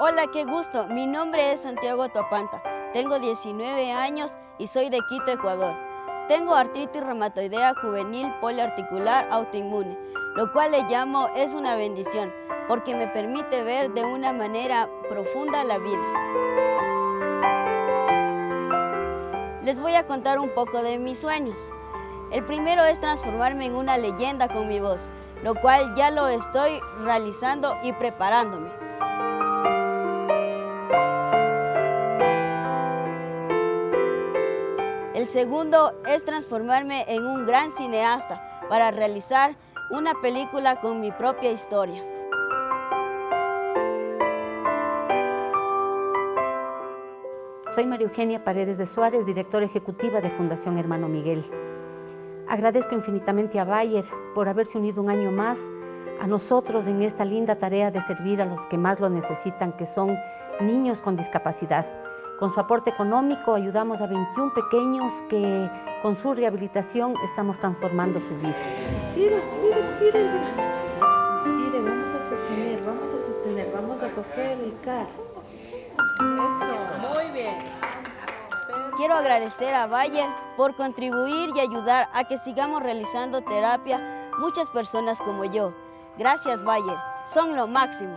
Hola, qué gusto. Mi nombre es Santiago Topanta. Tengo 19 años y soy de Quito, Ecuador. Tengo artritis reumatoidea juvenil poliarticular autoinmune, lo cual le llamo es una bendición porque me permite ver de una manera profunda la vida. Les voy a contar un poco de mis sueños. El primero es transformarme en una leyenda con mi voz, lo cual ya lo estoy realizando y preparándome. El segundo es transformarme en un gran cineasta para realizar una película con mi propia historia. Soy María Eugenia Paredes de Suárez, directora ejecutiva de Fundación Hermano Miguel. Agradezco infinitamente a Bayer por haberse unido un año más a nosotros en esta linda tarea de servir a los que más lo necesitan, que son niños con discapacidad. Con su aporte económico ayudamos a 21 pequeños que con su rehabilitación estamos transformando su vida. Tire, tire, tire el brazo. Tire, vamos a sostener, vamos a sostener, vamos a coger el CARS. Eso, muy bien. Quiero agradecer a Bayer por contribuir y ayudar a que sigamos realizando terapia muchas personas como yo. Gracias Bayer, son lo máximo.